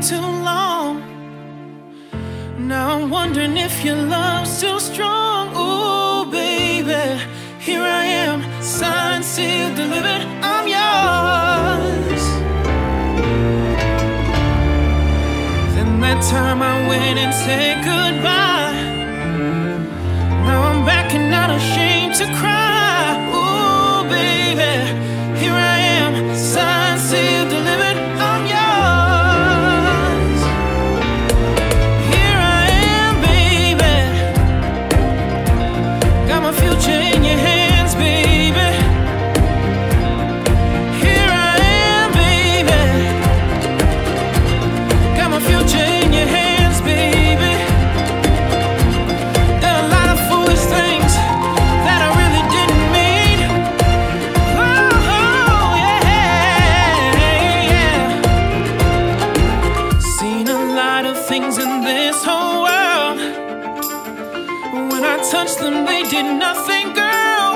too long. Now I'm wondering if your love's still strong. Ooh, baby, here I am, signed, sealed, delivered. I'm yours. Then that time I went and said goodbye. Now I'm back and not ashamed to cry. Things in this whole world. When I touched them, they did nothing, girl.